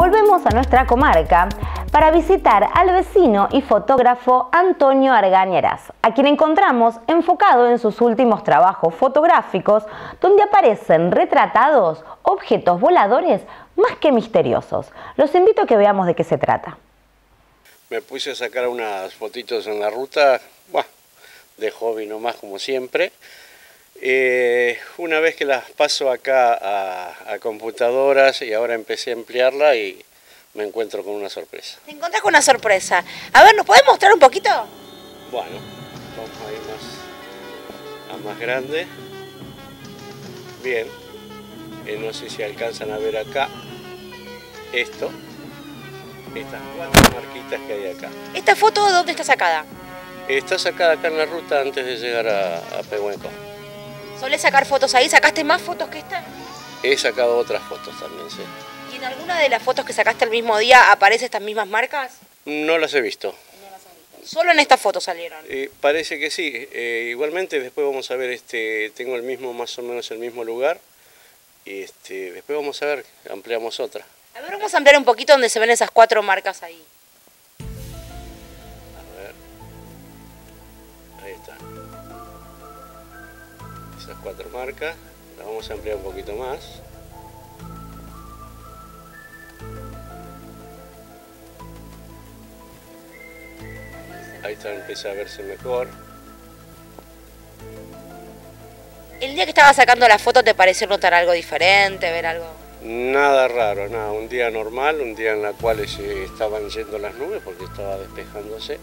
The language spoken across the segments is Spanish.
volvemos a nuestra comarca para visitar al vecino y fotógrafo Antonio Argañeras, a quien encontramos enfocado en sus últimos trabajos fotográficos, donde aparecen retratados objetos voladores más que misteriosos. Los invito a que veamos de qué se trata. Me puse a sacar unas fotitos en la ruta, de hobby nomás como siempre. Eh, una vez que las paso acá a, computadoras y ahora empecé a emplearla y me encuentro con una sorpresa. Te encontrás con una sorpresa. A ver, ¿nos podés mostrar un poquito? Bueno, vamos a ir más, a más grande. Bien, eh, no sé si alcanzan a ver acá esto, estas cuatro marquitas que hay acá. ¿Esta foto de dónde está sacada? Está sacada acá en la ruta antes de llegar a, a Pehuenco. ¿Solés sacar fotos ahí? ¿Sacaste más fotos que esta? He sacado otras fotos también, sí. ¿Y en alguna de las fotos que sacaste el mismo día aparecen estas mismas marcas? No las he visto. No las visto. Solo en esta foto salieron. Eh, parece que sí. Eh, igualmente después vamos a ver, este, tengo el mismo, más o menos el mismo lugar. Y este, después vamos a ver, ampliamos otra. A ver, vamos a ampliar un poquito donde se ven esas cuatro marcas ahí. Esas cuatro marcas, las vamos a ampliar un poquito más. Ahí está, empieza a verse mejor. ¿El día que estaba sacando la foto te pareció notar algo diferente, ver algo? Nada raro, nada, un día normal, un día en la cual estaban yendo las nubes porque estaba despejándose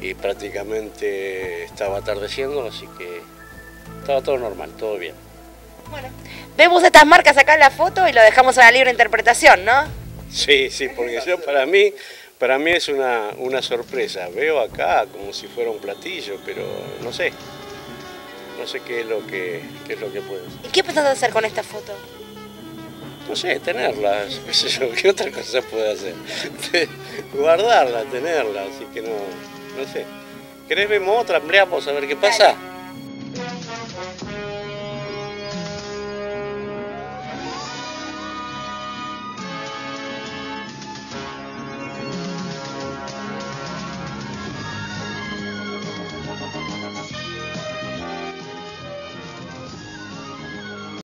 y prácticamente estaba atardeciendo, así que estaba todo normal, todo bien. Bueno, vemos estas marcas acá en la foto y lo dejamos a la libre interpretación, ¿no? Sí, sí, porque yo para mí, para mí es una, sorpresa. Veo acá como si fuera un platillo, pero no sé. No sé qué es lo que, qué es lo que puedo ¿Y qué pensás hacer con esta foto? No sé, tenerla, qué otra cosa puedo hacer. Guardarla, tenerla, así que no, no sé. ¿Querés vemos otra, ampliamos a ver qué pasa?